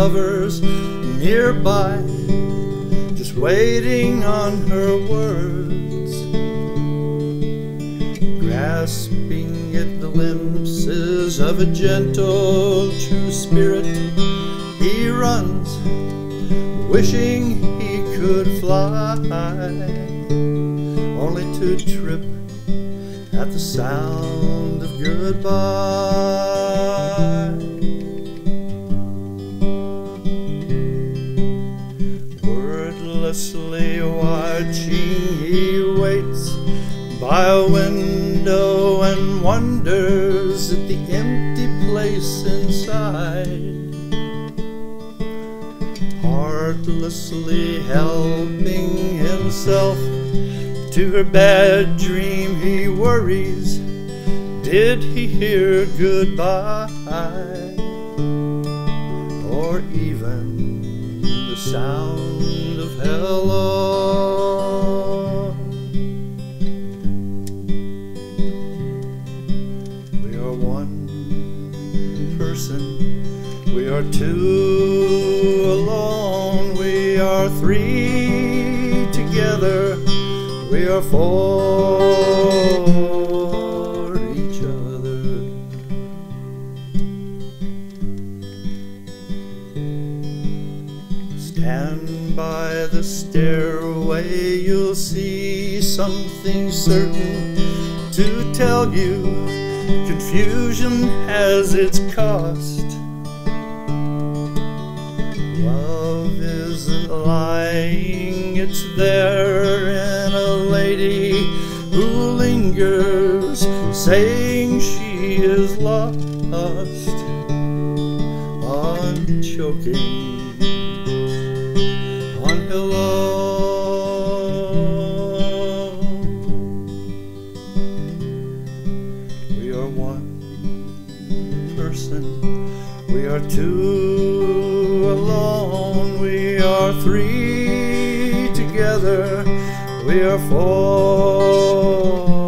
nearby, just waiting on her words, grasping at the glimpses of a gentle, true spirit. He runs, wishing he could fly, only to trip at the sound of goodbye. He waits by a window and wonders at the empty place inside. Heartlessly helping himself to her bad dream, he worries. Did he hear goodbye? Or even the sound of hello? Person, we are two alone, we are three together, we are for each other. Stand by the stairway, you'll see something certain to tell you. Confusion has its cost. Love isn't lying, it's there in a lady who lingers, saying she is lost on choking are one person, we are two alone, we are three together, we are four